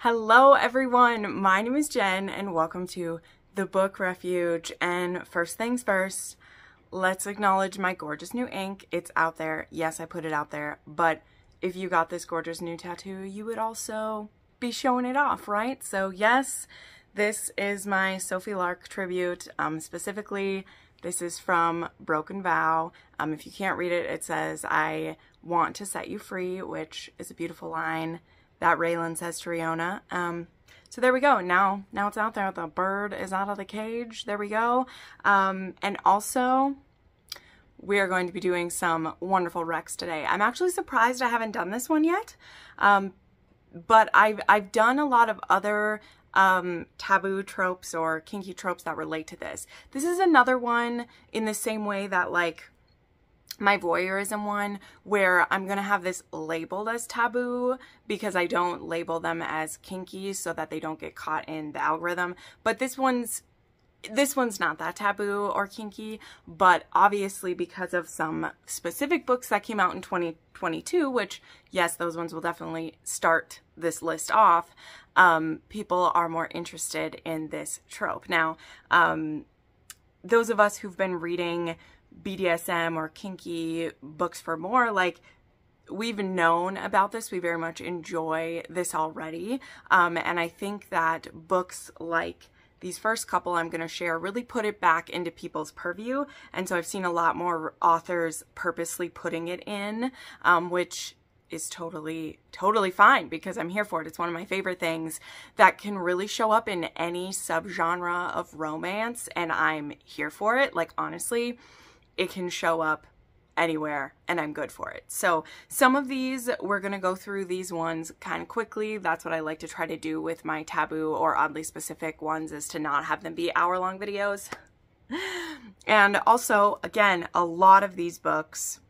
Hello, everyone. My name is Jen, and welcome to the Book Refuge. And first things first, let's acknowledge my gorgeous new ink. It's out there. Yes, I put it out there. But if you got this gorgeous new tattoo, you would also be showing it off, right? So, yes, this is my Sophie Lark tribute. Um, specifically, this is from Broken Vow. Um, if you can't read it, it says, I want to set you free, which is a beautiful line that Raylan says to Riona. Um, so there we go. Now, now it's out there. The bird is out of the cage. There we go. Um, and also, we are going to be doing some wonderful recs today. I'm actually surprised I haven't done this one yet. Um, but I've, I've done a lot of other um, taboo tropes or kinky tropes that relate to this. This is another one in the same way that like my voyeurism one where I'm going to have this labeled as taboo because I don't label them as kinky so that they don't get caught in the algorithm. But this one's this one's not that taboo or kinky, but obviously because of some specific books that came out in 2022, which yes, those ones will definitely start this list off, um, people are more interested in this trope. Now, um, those of us who've been reading BDSM or kinky books for more, like we've known about this. We very much enjoy this already. Um, and I think that books like these first couple I'm going to share really put it back into people's purview. And so I've seen a lot more authors purposely putting it in, um, which is totally, totally fine because I'm here for it. It's one of my favorite things that can really show up in any subgenre of romance, and I'm here for it. Like, honestly, it can show up anywhere and I'm good for it. So some of these, we're going to go through these ones kind of quickly. That's what I like to try to do with my taboo or oddly specific ones is to not have them be hour long videos. And also, again, a lot of these books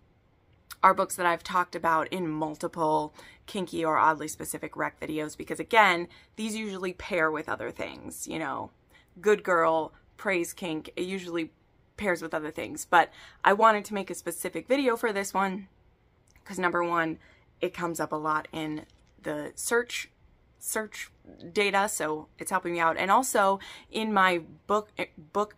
are books that I've talked about in multiple kinky or oddly specific rec videos because again, these usually pair with other things, you know, good girl, praise kink, it usually pairs with other things. But I wanted to make a specific video for this one because number one, it comes up a lot in the search search data, so it's helping me out. And also in my book book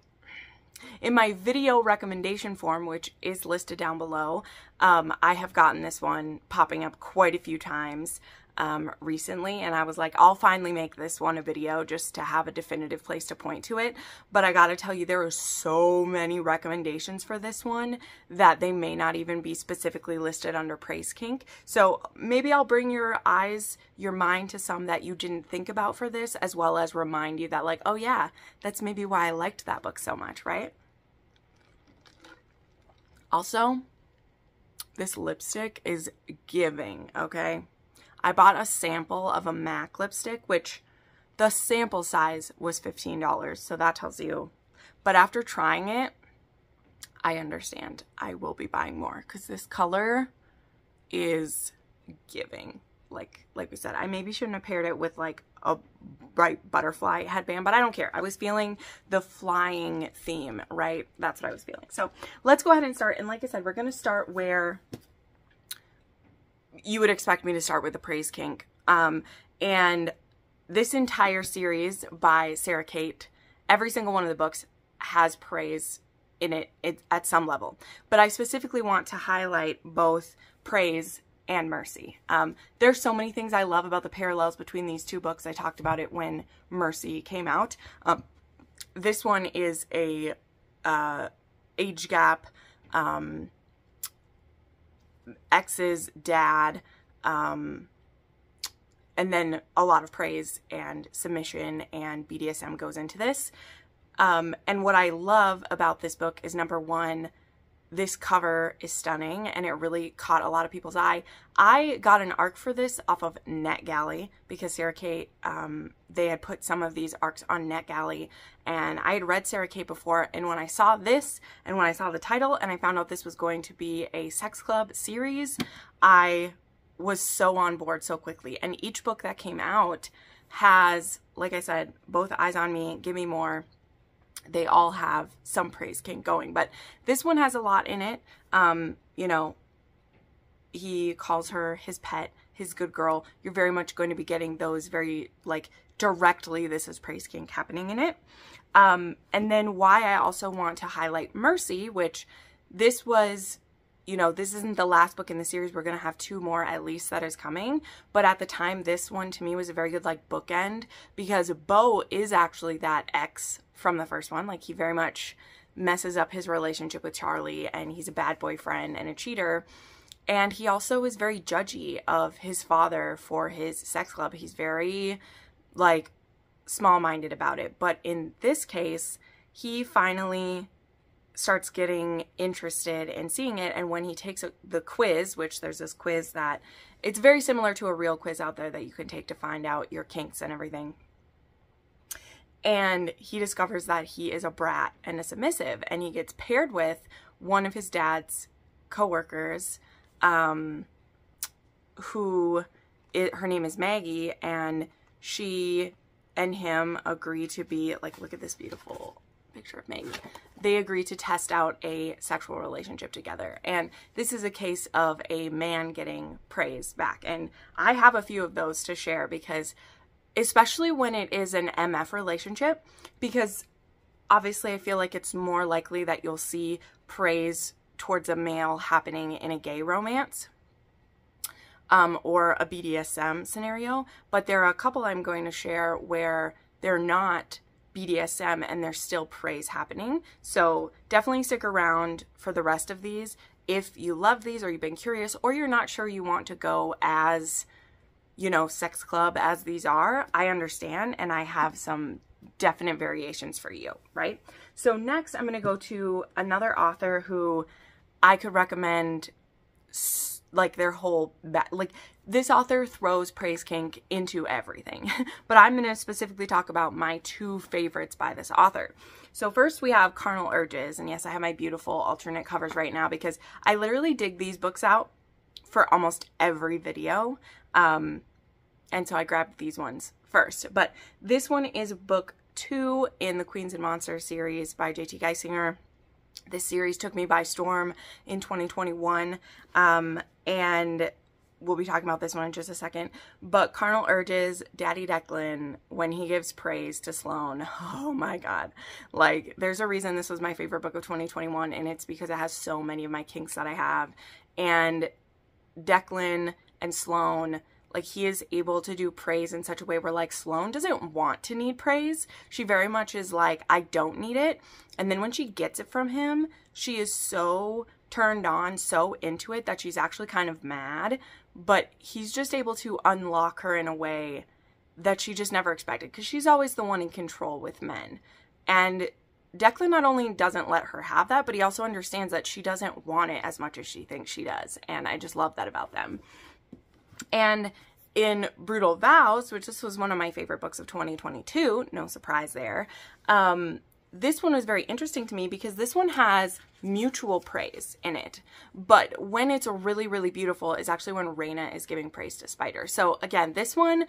in my video recommendation form, which is listed down below, um, I have gotten this one popping up quite a few times um, recently and I was like, I'll finally make this one a video just to have a definitive place to point to it. But I gotta tell you, there are so many recommendations for this one that they may not even be specifically listed under Praise Kink. So maybe I'll bring your eyes, your mind to some that you didn't think about for this, as well as remind you that like, oh yeah, that's maybe why I liked that book so much, right? Also, this lipstick is giving, okay? I bought a sample of a MAC lipstick, which the sample size was $15, so that tells you. But after trying it, I understand. I will be buying more because this color is giving. Like, like we said, I maybe shouldn't have paired it with like a bright butterfly headband, but I don't care. I was feeling the flying theme, right? That's what I was feeling. So let's go ahead and start. And like I said, we're going to start where you would expect me to start with the Praise Kink. Um, and this entire series by Sara Cate, every single one of the books has praise in it, it at some level. But I specifically want to highlight both praise and mercy. Um, there's so many things I love about the parallels between these two books. I talked about it when Mercy came out. Um, this one is a uh, age gap, um, ex's dad, um, and then a lot of praise and submission and BDSM goes into this. Um, and what I love about this book is number one, this cover is stunning and it really caught a lot of people's eye. I got an arc for this off of NetGalley because Sara Cate, um, they had put some of these arcs on NetGalley and I had read Sara Cate before and when I saw this and when I saw the title and I found out this was going to be a sex club series, I was so on board so quickly. And each book that came out has, like I said, both Eyes on Me, Give Me More, they all have some praise kink going. But this one has a lot in it. Um, you know, he calls her his pet, his good girl, you're very much going to be getting those very like directly this is praise kink happening in it. Um, and then why I also want to highlight Mercy, which this was you know, this isn't the last book in the series. We're going to have two more at least that is coming. But at the time, this one to me was a very good like bookend because Bo is actually that ex from the first one. Like he very much messes up his relationship with Charlie and he's a bad boyfriend and a cheater. And he also is very judgy of his father for his sex club. He's very like small minded about it. But in this case, he finally starts getting interested in seeing it and when he takes a, the quiz which there's this quiz that it's very similar to a real quiz out there that you can take to find out your kinks and everything. And he discovers that he is a brat and a submissive and he gets paired with one of his dad's coworkers um, who it, her name is Maggie and she and him agree to be like look at this beautiful picture of Maggie they agree to test out a sexual relationship together. And this is a case of a man getting praise back. And I have a few of those to share because, especially when it is an MF relationship, because obviously I feel like it's more likely that you'll see praise towards a male happening in a gay romance. Um, or a BDSM scenario, but there are a couple I'm going to share where they're not BDSM and there's still praise happening. So definitely stick around for the rest of these. If you love these or you've been curious or you're not sure you want to go as, you know, sex club as these are, I understand and I have some definite variations for you, right? So next I'm going to go to another author who I could recommend like their whole like this author throws praise kink into everything. But i'm going to specifically talk about my two favorites by this author. So first we have carnal urges and yes i have my beautiful alternate covers right now because i literally dig these books out for almost every video um and so i grabbed these ones first. But this one is book two in the queens and monsters series by jt geissinger this series took me by storm in 2021, um, and we'll be talking about this one in just a second. But Carnal Urges, Daddy Declan, when he gives praise to Sloane, oh my god. Like, there's a reason this was my favorite book of 2021, and it's because it has so many of my kinks that I have. And Declan and Sloane like he is able to do praise in such a way where like Sloane doesn't want to need praise. She very much is like, I don't need it. And then when she gets it from him, she is so turned on, so into it that she's actually kind of mad. But he's just able to unlock her in a way that she just never expected because she's always the one in control with men. And Declan not only doesn't let her have that, but he also understands that she doesn't want it as much as she thinks she does. And I just love that about them. And in Brutal Vows, which this was one of my favorite books of 2022, no surprise there, um, this one was very interesting to me because this one has mutual praise in it. But when it's really, really beautiful is actually when Raina is giving praise to Spider. So again, this one,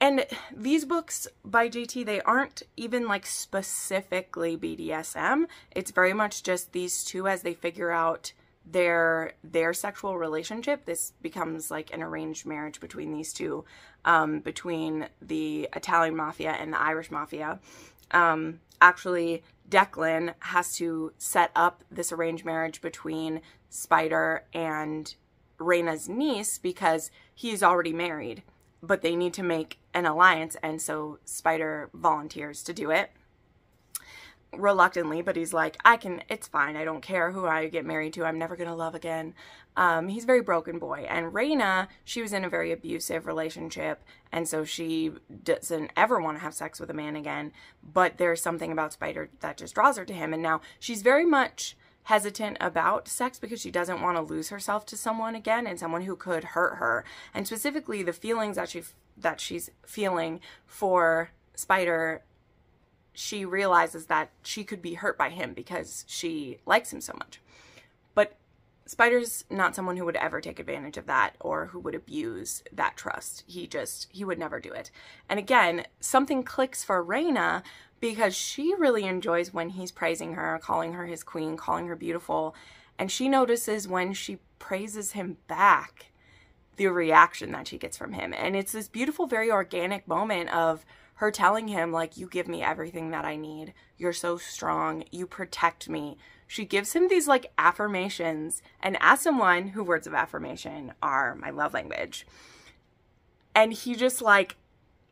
and these books by JT, they aren't even like specifically BDSM. It's very much just these two as they figure out their their sexual relationship this becomes like an arranged marriage between these two um, between the italian mafia and the irish mafia. Um, actually declan has to set up this arranged marriage between spider and raina's niece because he's already married but they need to make an alliance and so spider volunteers to do it reluctantly, but he's like, I can, it's fine. I don't care who I get married to. I'm never going to love again. Um, he's very broken boy. And Raina, she was in a very abusive relationship. And so she doesn't ever want to have sex with a man again. But there's something about Spider that just draws her to him. And now she's very much hesitant about sex because she doesn't want to lose herself to someone again and someone who could hurt her. And specifically the feelings that she that she's feeling for Spider she realizes that she could be hurt by him because she likes him so much. But Spider's not someone who would ever take advantage of that or who would abuse that trust. He just, he would never do it. And again, something clicks for Raina because she really enjoys when he's praising her, calling her his queen, calling her beautiful. And she notices when she praises him back the reaction that she gets from him. And it's this beautiful, very organic moment of her telling him, like, you give me everything that I need. You're so strong. You protect me. She gives him these like affirmations. And as someone who words of affirmation are my love language, and he just like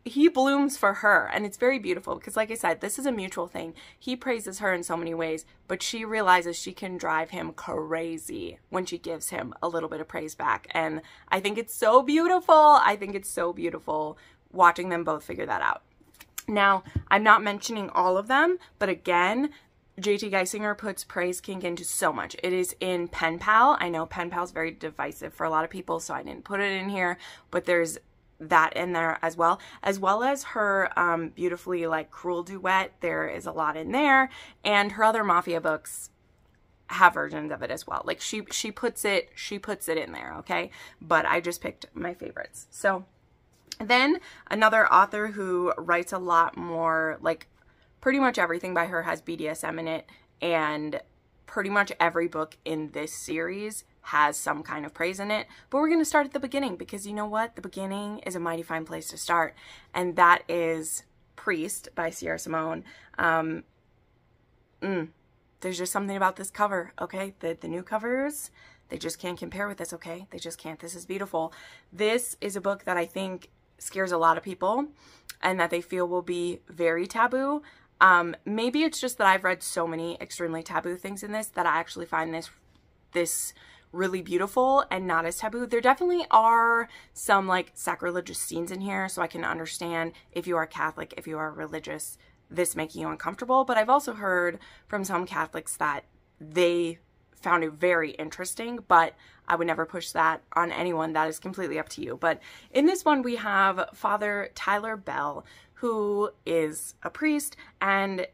he blooms for her and it's very beautiful because like i said this is a mutual thing he praises her in so many ways but she realizes she can drive him crazy when she gives him a little bit of praise back and i think it's so beautiful i think it's so beautiful watching them both figure that out now i'm not mentioning all of them but again JT Geissinger puts praise kink into so much. It is in Pen Pal. I know Pen Pal is very divisive for a lot of people, so I didn't put it in here, but there's that in there as well, as well as her um, beautifully like cruel duet. There is a lot in there, and her other mafia books have versions of it as well. Like she she puts it she puts it in there, okay? But I just picked my favorites. So then another author who writes a lot more like pretty much everything by her has BDSM in it and pretty much every book in this series has some kind of praise in it. But we're going to start at the beginning because you know what? The beginning is a mighty fine place to start. And that is Priest by Sierra Simone. Um, mm, there's just something about this cover, okay? The, the new covers, they just can't compare with this, okay? They just can't. This is beautiful. This is a book that I think scares a lot of people and that they feel will be very taboo. Um, maybe it's just that I've read so many extremely taboo things in this that I actually find this this really beautiful and not as taboo. There definitely are some like sacrilegious scenes in here, so I can understand if you are Catholic, if you are religious, this making you uncomfortable. But I've also heard from some Catholics that they found it very interesting, but I would never push that on anyone. That is completely up to you. But in this one, we have Father Tyler Bell, who is a priest, and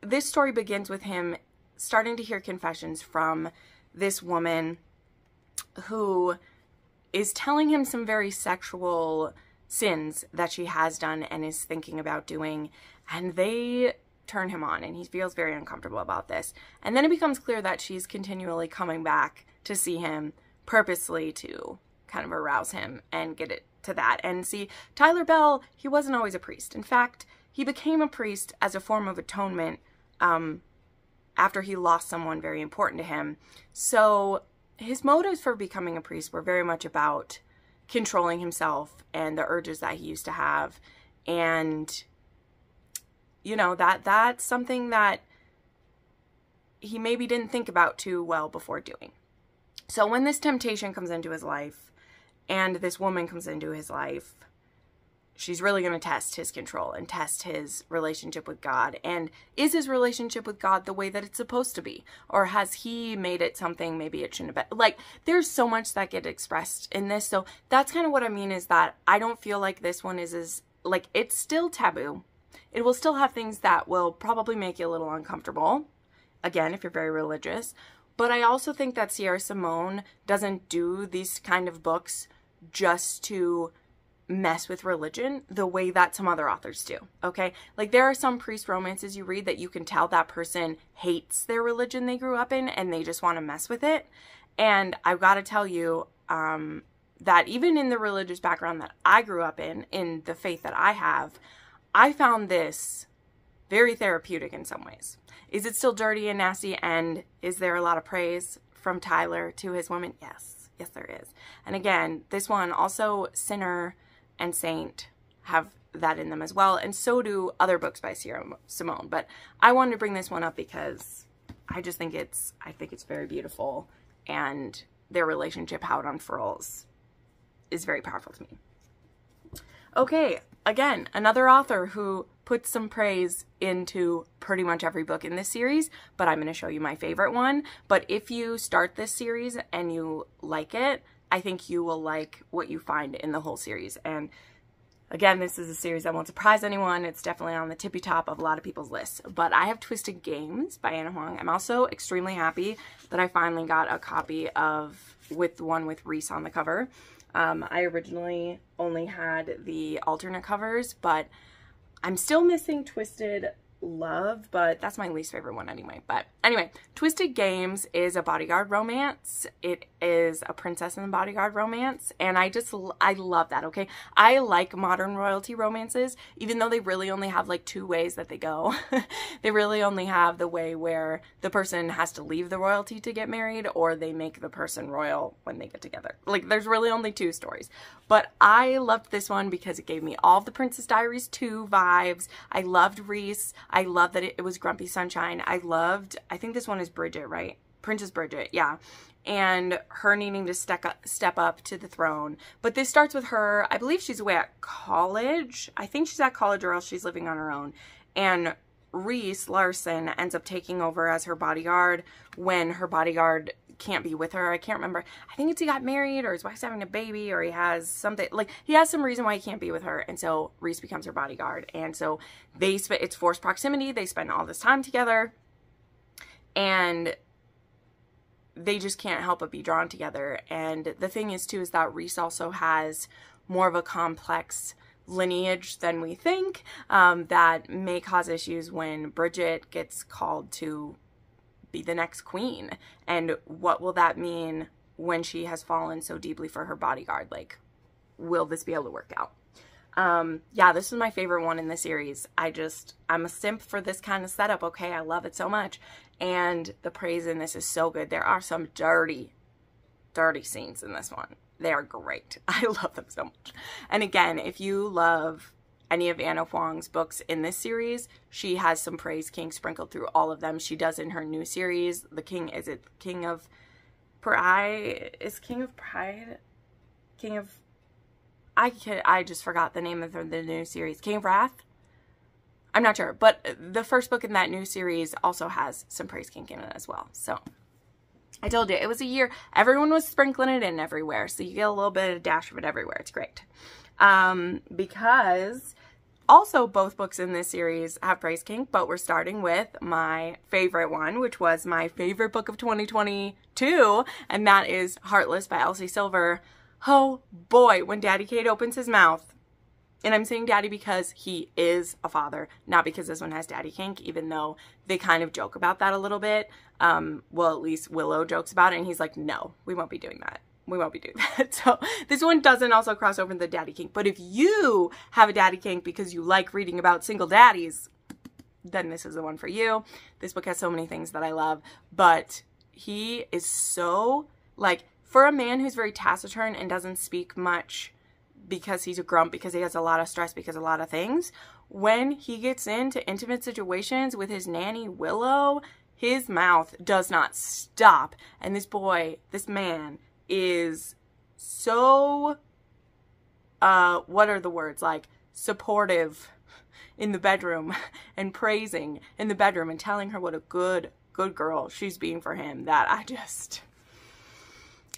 this story begins with him starting to hear confessions from this woman who is telling him some very sexual sins that she has done and is thinking about doing. And they turn him on and he feels very uncomfortable about this. And then it becomes clear that she's continually coming back to see him purposely to kind of arouse him and get it to that. And see, Tyler Bell, he wasn't always a priest. In fact, he became a priest as a form of atonement um, after he lost someone very important to him. So his motives for becoming a priest were very much about controlling himself and the urges that he used to have and you know that that's something that he maybe didn't think about too well before doing so when this temptation comes into his life and this woman comes into his life she's really going to test his control and test his relationship with God. And is his relationship with God the way that it's supposed to be? Or has he made it something maybe it shouldn't have been? Like, there's so much that get expressed in this. So that's kind of what I mean is that I don't feel like this one is as, like, it's still taboo. It will still have things that will probably make you a little uncomfortable. Again, if you're very religious. But I also think that Sierra Simone doesn't do these kind of books just to mess with religion the way that some other authors do. Okay. Like there are some priest romances you read that you can tell that person hates their religion they grew up in and they just want to mess with it. And I've got to tell you, um, that even in the religious background that I grew up in, in the faith that I have, I found this very therapeutic in some ways. Is it still dirty and nasty? And is there a lot of praise from Tyler to his woman? Yes. Yes, there is. And again, this one also Sinner and Saint have that in them as well, and so do other books by Sierra Simone. But I wanted to bring this one up because I just think it's I think it's very beautiful, and their relationship, how it unfurls, is very powerful to me. Okay, again, another author who puts some praise into pretty much every book in this series, but I'm going to show you my favorite one. But if you start this series and you like it, I think you will like what you find in the whole series. And again, this is a series that won't surprise anyone. It's definitely on the tippy top of a lot of people's lists. But I have Twisted Games by Ana Huang. I'm also extremely happy that I finally got a copy of with the one with Rhys on the cover. Um, I originally only had the alternate covers, but I'm still missing Twisted love, but that's my least favorite one anyway. But anyway, Twisted Games is a bodyguard romance. It is a princess and bodyguard romance, and I just I love that, okay? I like modern royalty romances even though they really only have like two ways that they go. they really only have the way where the person has to leave the royalty to get married or they make the person royal when they get together. Like there's really only two stories. But I loved this one because it gave me all the Princess Diaries 2 vibes. I loved Rhys. I love that it, it was Grumpy Sunshine. I loved, I think this one is Bridget, right? Princess Bridget, yeah. And her needing to step up, step up to the throne. But this starts with her, I believe she's away at college. I think she's at college or else she's living on her own. And Rhys Larsen ends up taking over as her bodyguard when her bodyguard can't be with her. I can't remember. I think it's he got married or his wife's having a baby or he has something like he has some reason why he can't be with her. And so Rhys becomes her bodyguard. And so they spend it's forced proximity. They spend all this time together and they just can't help but be drawn together. And the thing is too is that Rhys also has more of a complex lineage than we think um, that may cause issues when Bridget gets called to be the next queen? And what will that mean when she has fallen so deeply for her bodyguard? Like, will this be able to work out? Um, yeah, this is my favorite one in the series. I just, I'm a simp for this kind of setup, okay? I love it so much. And the praise in this is so good. There are some dirty, dirty scenes in this one. They are great. I love them so much. And again, if you love any of Ana Huang's books in this series. She has some praise kink sprinkled through all of them. She does in her new series. The king, is it King of Pride? Is King of Pride? King of, I can I just forgot the name of the, new series. King of Wrath? I'm not sure. But the first book in that new series also has some praise kink in it as well. So I told you, it was a year. Everyone was sprinkling it in everywhere. So you get a little bit of a dash of it everywhere. It's great. Um, because also, both books in this series have Praise kink, but we're starting with my favorite one, which was my favorite book of 2022, and that is Heartless by Elsie Silver. Oh boy, when Daddy Cade opens his mouth, and I'm saying daddy because he is a father, not because this one has daddy kink, even though they kind of joke about that a little bit. Um, well, at least Willow jokes about it, and he's like, no, we won't be doing that we won't be doing that. So this one doesn't also cross over the daddy kink. But if you have a daddy kink because you like reading about single daddies, then this is the one for you. This book has so many things that I love, but he is so like for a man who's very taciturn and doesn't speak much because he's a grump because he has a lot of stress because a lot of things when he gets into intimate situations with his nanny willow his mouth does not stop and this boy this man is so uh what are the words? Like supportive in the bedroom and praising in the bedroom and telling her what a good good girl she's being for him that I just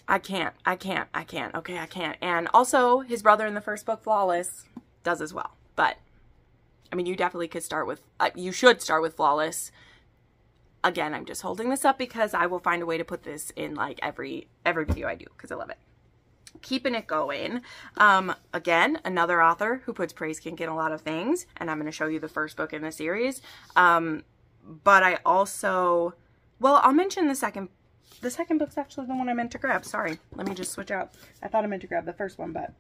I can't I can't I can't. Okay I can't. And also his brother in the first book Flawless does as well. But I mean you definitely could start with uh, you should start with Flawless again, I'm just holding this up because I will find a way to put this in like every every video I do because I love it. Keeping it going. Um, again, another author who puts praise kink in a lot of things, and I'm going to show you the first book in the series. Um, but I also, well, I'll mention the second. The second book's actually the one I meant to grab. Sorry, let me just switch out. I thought I meant to grab the first one, but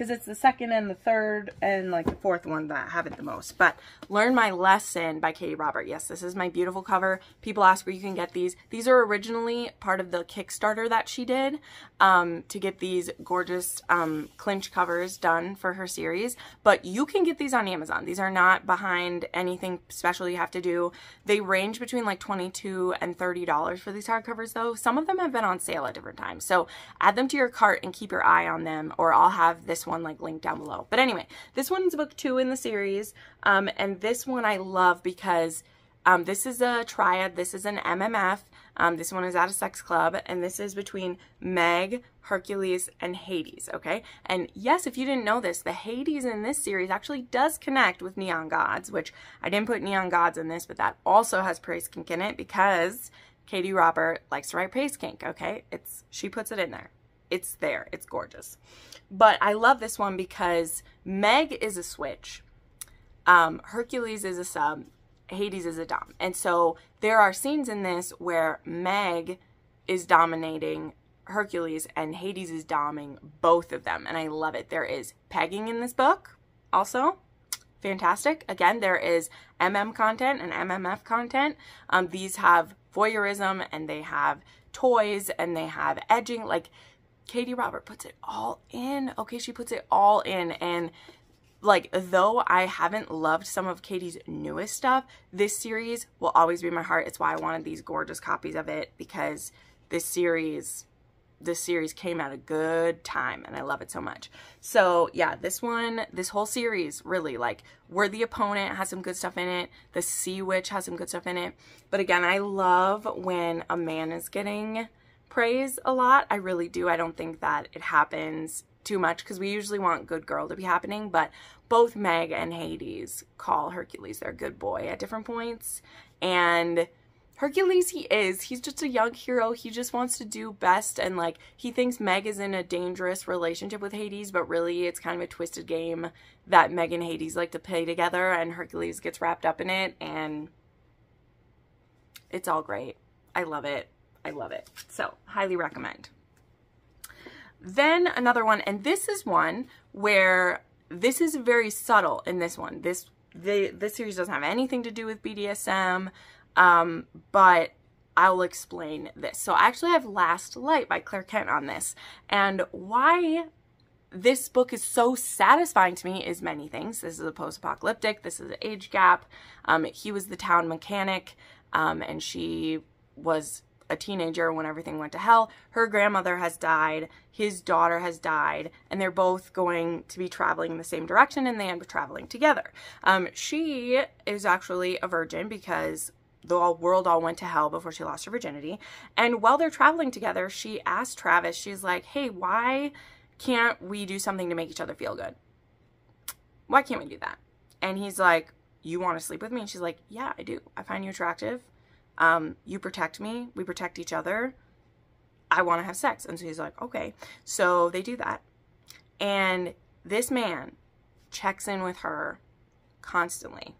because it's the second and the third and like the fourth one that I have it the most. But Learn My Lesson by Katee Robert. Yes, this is my beautiful cover. People ask where you can get these. These are originally part of the Kickstarter that she did um, to get these gorgeous um, clinch covers done for her series. But you can get these on Amazon. These are not behind anything special you have to do. They range between like 22 and $30 for these hardcovers though. Some of them have been on sale at different times. So add them to your cart and keep your eye on them or I'll have this one like linked down below. But anyway, this one's book two in the series. Um, and this one I love because um, this is a triad. This is an MMF. Um, this one is at a sex club, and this is between Meg, Hercules, and Hades, okay? And yes, if you didn't know this, the Hades in this series actually does connect with Neon Gods, which I didn't put Neon Gods in this, but that also has Praise Kink in it because Katee Robert likes to write Praise Kink, okay? It's She puts it in there. It's there. It's gorgeous. But I love this one because Meg is a switch. Um, Hercules is a sub, Hades is a dom. And so there are scenes in this where Meg is dominating Hercules and Hades is doming both of them. And I love it. There is pegging in this book also. Fantastic. Again, there is MM content and MMF content. Um, these have voyeurism and they have toys and they have edging. Like Katee Robert puts it all in. Okay, she puts it all in. And like, though I haven't loved some of Katee's newest stuff, this series will always be my heart. It's why I wanted these gorgeous copies of it because this series this series came at a good time and I love it so much. So yeah, this one, this whole series really like A Worthy Opponent has some good stuff in it. The Sea Witch has some good stuff in it. But again, I love when a man is getting praise a lot. I really do. I don't think that it happens too much because we usually want good girl to be happening. But both Meg and Hades call Hercules their good boy at different points. And Hercules, he is. He's just a young hero. He just wants to do best. And like, he thinks Meg is in a dangerous relationship with Hades, but really it's kind of a twisted game that Meg and Hades like to play together. And Hercules gets wrapped up in it. And it's all great. I love it. I love it. So, highly recommend. Then another one, and this is one where this is very subtle in this one. This the this series doesn't have anything to do with BDSM. Um, but I'll explain this. So actually, I actually have Last Light by Claire Kent on this. And why this book is so satisfying to me is many things. This is a post-apocalyptic. This is an age gap. Um, he was the town mechanic, um, and she was a teenager when everything went to hell. Her grandmother has died. His daughter has died. And they're both going to be traveling in the same direction, and they end up traveling together. Um, she is actually a virgin because the world all went to hell before she lost her virginity. And while they're traveling together, she asked Travis, she's like, hey, why can't we do something to make each other feel good? Why can't we do that? And he's like, you want to sleep with me? And she's like, yeah, I do. I find you attractive. Um, you protect me. We protect each other. I want to have sex. And so he's like, okay. So they do that. And this man checks in with her constantly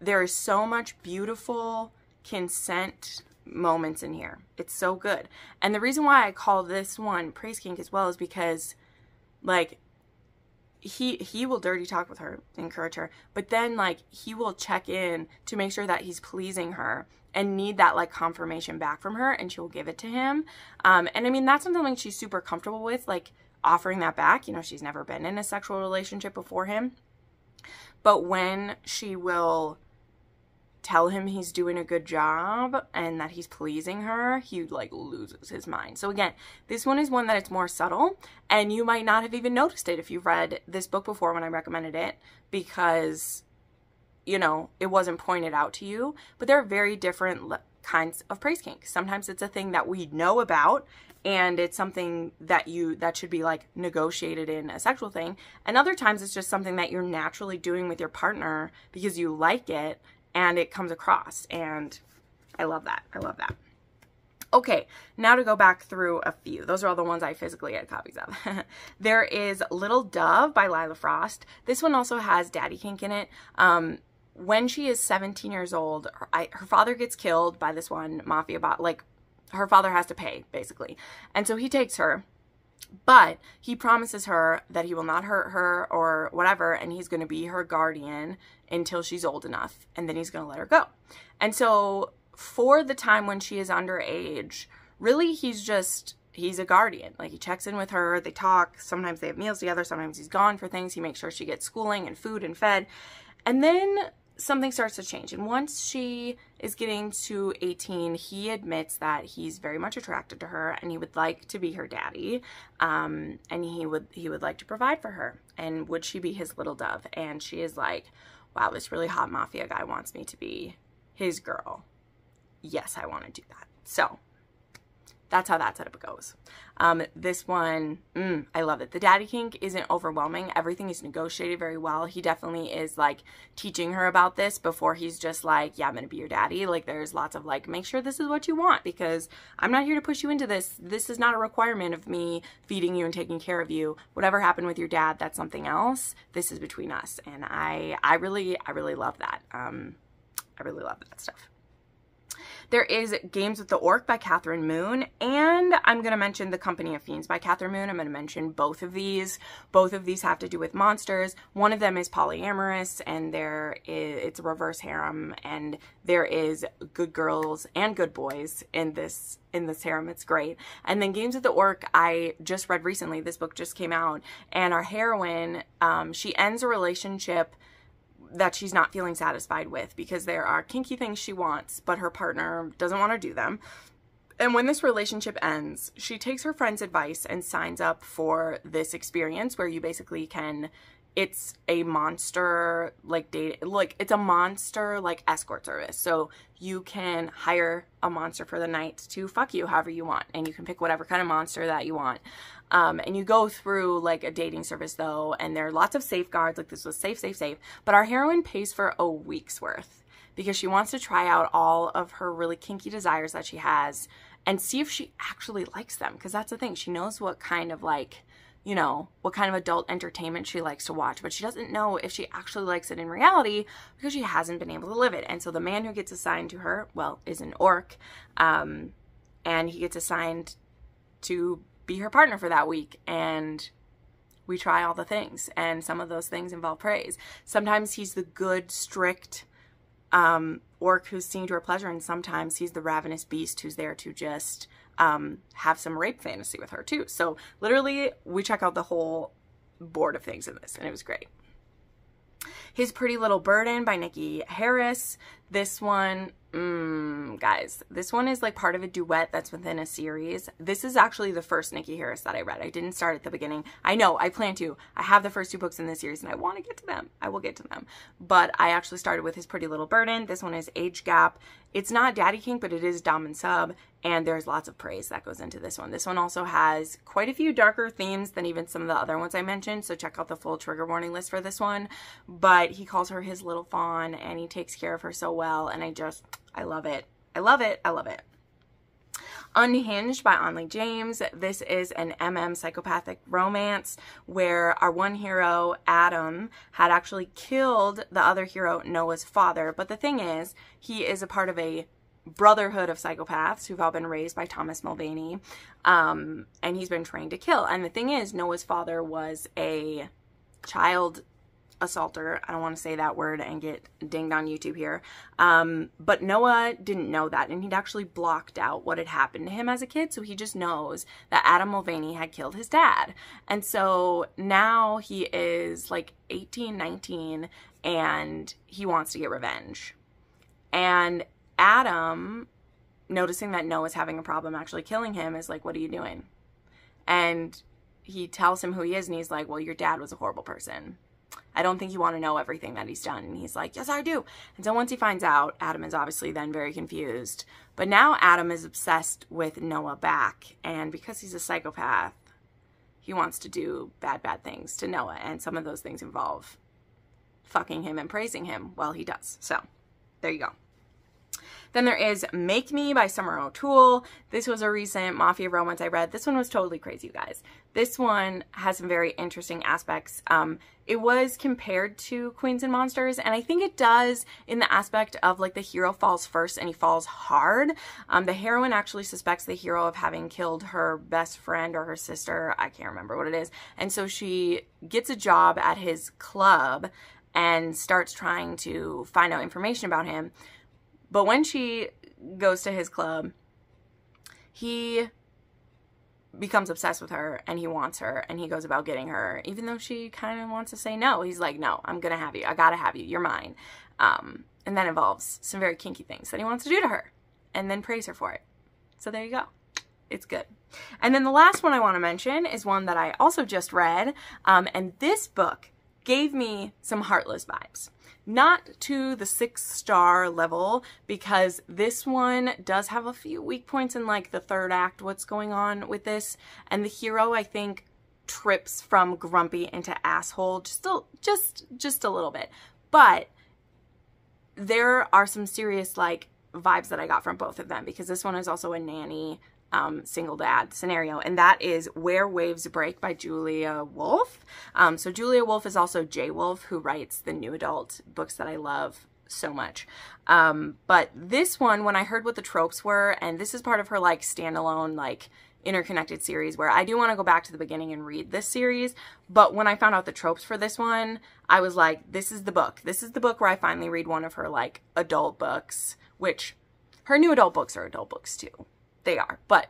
there is so much beautiful consent moments in here. It's so good. And the reason why I call this one Praise Kink as well is because like he he will dirty talk with her, encourage her, but then like he will check in to make sure that he's pleasing her and need that like confirmation back from her and she'll give it to him. Um and I mean that's something like she's super comfortable with like offering that back. You know, she's never been in a sexual relationship before him. But when she will tell him he's doing a good job and that he's pleasing her, he like loses his mind. So again, this one is one that it's more subtle and you might not have even noticed it if you've read this book before when I recommended it because you know, it wasn't pointed out to you, but there are very different kinds of praise kink. Sometimes it's a thing that we know about and it's something that you that should be like negotiated in a sexual thing and other times it's just something that you're naturally doing with your partner because you like it and it comes across and I love that. I love that. Okay, now to go back through a few. Those are all the ones I physically had copies of. there is Little Dove by Lila Frost. This one also has Daddy Kink in it. Um, when she is 17 years old, her, I, her father gets killed by this one mafia bot. Like, her father has to pay, basically. And so he takes her but he promises her that he will not hurt her or whatever, and he's going to be her guardian until she's old enough, and then he's going to let her go. And so, for the time when she is underage, really he's just he's a guardian. Like he checks in with her, they talk, sometimes they have meals together, sometimes he's gone for things, he makes sure she gets schooling and food and fed. And then something starts to change. And once she is getting to 18, he admits that he's very much attracted to her and he would like to be her daddy. Um, and he would, he would like to provide for her. And would she be his little dove? And she is like, wow, this really hot mafia guy wants me to be his girl. Yes, I want to do that. So that's how that setup goes. Um, this one, mm, I love it. The daddy kink isn't overwhelming. Everything is negotiated very well. He definitely is like teaching her about this before he's just like, yeah, I'm going to be your daddy. Like there's lots of like, make sure this is what you want because I'm not here to push you into this. This is not a requirement of me feeding you and taking care of you. Whatever happened with your dad, that's something else. This is between us. And I, I really, I really love that. Um, I really love that stuff. There is Games with the Orc by Catherine Moon, and I'm going to mention The Company of Fiends by Catherine Moon. I'm going to mention both of these. Both of these have to do with monsters. One of them is polyamorous, and there is it's a reverse harem, and there is good girls and good boys in this in this harem. It's great. And then Games with the Orc, I just read recently. This book just came out, and our heroine, um, she ends a relationship that she's not feeling satisfied with because there are kinky things she wants, but her partner doesn't want to do them. And when this relationship ends, she takes her friend's advice and signs up for this experience where you basically can it's a monster like date like it's a monster like escort service. So you can hire a monster for the night to fuck you however you want and you can pick whatever kind of monster that you want. Um, and you go through like a dating service though and there are lots of safeguards like this was safe safe safe. But our heroine pays for a week's worth because she wants to try out all of her really kinky desires that she has and see if she actually likes them because that's the thing. She knows what kind of like you know, what kind of adult entertainment she likes to watch, but she doesn't know if she actually likes it in reality because she hasn't been able to live it. And so the man who gets assigned to her, well, is an orc, um, and he gets assigned to be her partner for that week. And we try all the things, and some of those things involve praise. Sometimes he's the good, strict um, orc who's seeing to her pleasure, and sometimes he's the ravenous beast who's there to just um, have some rape fantasy with her too. So literally, we check out the whole board of things in this, and it was great. His Pretty Little Burden by Nikki Harris. This one, mm, guys, this one is like part of a duet that's within a series. This is actually the first Nikki Harris that I read. I didn't start at the beginning. I know, I plan to. I have the first two books in this series and I want to get to them. I will get to them. But I actually started with His Pretty Little Burden. This one is Age Gap. It's not Daddy Kink, but it is Dom and Sub. And there's lots of praise that goes into this one. This one also has quite a few darker themes than even some of the other ones I mentioned. So check out the full trigger warning list for this one. But he calls her his little fawn and he takes care of her so well. And I just, I love it. I love it. I love it. Unhinged by Onley James. This is an MM psychopathic romance where our one hero, Adam, had actually killed the other hero, Noah's father. But the thing is, he is a part of a brotherhood of psychopaths who've all been raised by Thomas Mulvaney. Um, and he's been trained to kill. And the thing is, Noah's father was a child assaulter. I don't want to say that word and get dinged on YouTube here. Um, but Noah didn't know that, and he'd actually blocked out what had happened to him as a kid. So he just knows that Adam Mulvaney had killed his dad. And so now he is like 18, 19, and he wants to get revenge. And Adam, noticing that Noah's having a problem actually killing him, is like, What are you doing? And he tells him who he is, and he's like, Well, your dad was a horrible person. I don't think you want to know everything that he's done. And he's like, Yes, I do. And so once he finds out, Adam is obviously then very confused. But now Adam is obsessed with Noah back. And because he's a psychopath, he wants to do bad, bad things to Noah. And some of those things involve fucking him and praising him. while he does. So there you go. Then there is Make Me by Summer O'Toole. This was a recent Mafia romance I read. This one was totally crazy, you guys. This one has some very interesting aspects. Um, it was compared to Queens and Monsters, and I think it does in the aspect of like the hero falls first and he falls hard. Um, the heroine actually suspects the hero of having killed her best friend or her sister. I can't remember what it is. And so she gets a job at his club and starts trying to find out information about him. But when she goes to his club, he becomes obsessed with her and he wants her and he goes about getting her even though she kind of wants to say no. He's like no i'm gonna have you. I gotta have you. You're mine. Um, and that involves some very kinky things that he wants to do to her and then praise her for it. So there you go. It's good. And then the last one i want to mention is one that i also just read um, and this book gave me some Heartless vibes. Not to the six star level because this one does have a few weak points in like the third act, what's going on with this. And the hero, I think, trips from grumpy into asshole just a, just just a little bit. But there are some serious like vibes that I got from both of them because this one is also a nanny um, single dad scenario, and that is Where Waves Break by Julia Wolf. Um, so Julia Wolf is also J Wolf, who writes the new adult books that I love so much. Um, but this one, when I heard what the tropes were, and this is part of her like standalone like interconnected series where I do want to go back to the beginning and read this series, but when I found out the tropes for this one, I was like, this is the book. This is the book where I finally read one of her like adult books, which her new adult books are adult books too. They are, but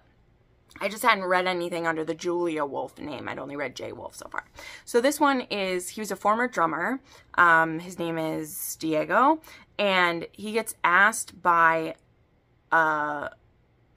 I just hadn't read anything under the Julia Wolf name. I'd only read Jay Wolf so far. So this one is, he was a former drummer. Um, his name is Diego, and he gets asked by uh,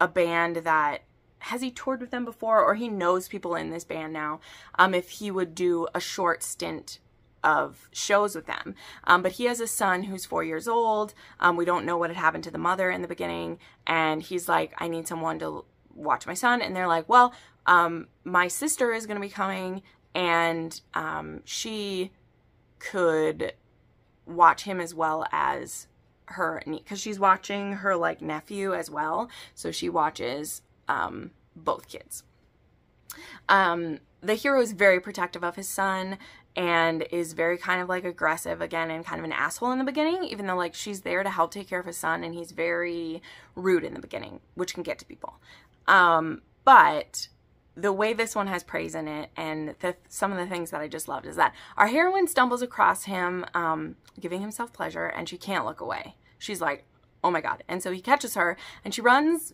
a band that has he toured with them before or he knows people in this band now um, if he would do a short stint of shows with them. Um, but he has a son who's four years old. Um, we don't know what had happened to the mother in the beginning. And he's like, I need someone to watch my son. And they're like, well, um, my sister is going to be coming and um, she could watch him as well as her because she's watching her like nephew as well. So she watches um, both kids. Um, the hero is very protective of his son and is very kind of like aggressive again and kind of an asshole in the beginning, even though like she's there to help take care of his son and he's very rude in the beginning, which can get to people. Um, but the way this one has praise in it and the, some of the things that I just loved is that our heroine stumbles across him um, giving himself pleasure and she can't look away. She's like, oh my God. And so he catches her and she runs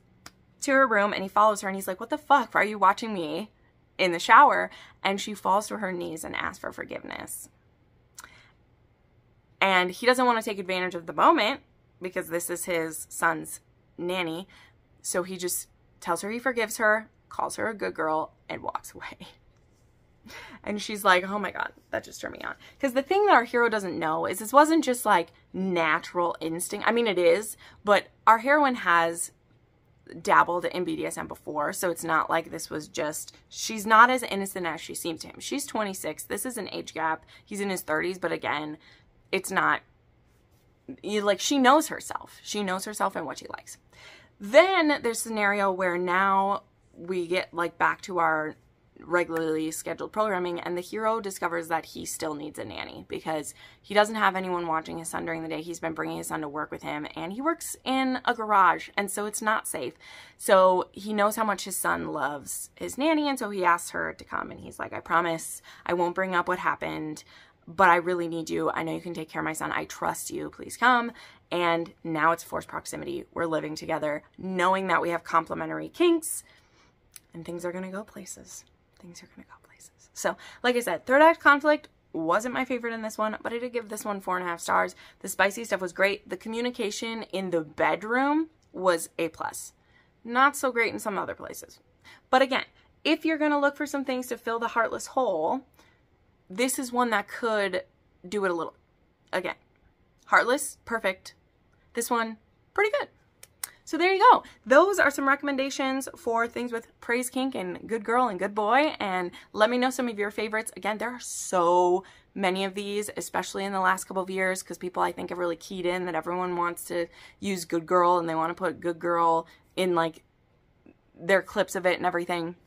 to her room and he follows her and he's like, What the fuck? Why are you watching me in the shower? And she falls to her knees and asks for forgiveness. And he doesn't want to take advantage of the moment because this is his son's nanny. So he just tells her he forgives her, calls her a good girl, and walks away. And she's like, oh my God, that just turned me on. Because the thing that our hero doesn't know is this wasn't just like natural instinct. I mean, it is, but our heroine has dabbled in BDSM before, so it's not like this was just, she's not as innocent as she seems to him. She's 26. This is an age gap. He's in his 30s, but again, it's not, like, she knows herself. She knows herself and what she likes. Then there's scenario where now we get, like, back to our regularly scheduled programming and the hero discovers that he still needs a nanny because he doesn't have anyone watching his son during the day. He's been bringing his son to work with him and he works in a garage and so it's not safe. So he knows how much his son loves his nanny and so he asks her to come and he's like, I promise I won't bring up what happened but I really need you. I know you can take care of my son. I trust you. Please come. And now it's forced proximity. We're living together, knowing that we have complementary kinks, and things are going to go places things are going to go places. So, like I said, third act conflict wasn't my favorite in this one, but I did give this one four and a half stars. The spicy stuff was great. The communication in the bedroom was A+. plus. Not so great in some other places. But again, if you're going to look for some things to fill the heartless hole, this is one that could do it a little. Again, heartless, perfect. This one, pretty good. So there you go. Those are some recommendations for things with praise kink and good girl and good boy. And let me know some of your favorites. Again, there are so many of these, especially in the last couple of years, because people I think have really keyed in that everyone wants to use good girl and they want to put good girl in like their clips of it and everything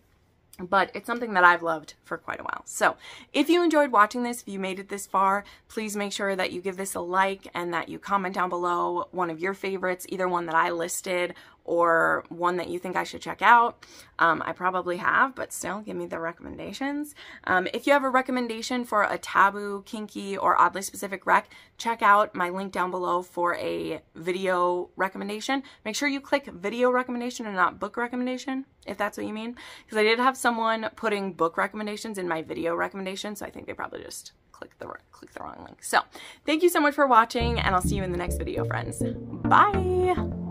but it's something that I've loved for quite a while. So if you enjoyed watching this, if you made it this far, please make sure that you give this a like and that you comment down below one of your favorites, either one that I listed or one that you think I should check out. Um, I probably have, but still, give me the recommendations. Um, if you have a recommendation for a taboo, kinky, or oddly specific rec, check out my link down below for a video recommendation. Make sure you click video recommendation and not book recommendation, if that's what you mean. Because I did have someone putting book recommendations in my video recommendations, so I think they probably just click the click the wrong link. So, thank you so much for watching, and I'll see you in the next video, friends. Bye!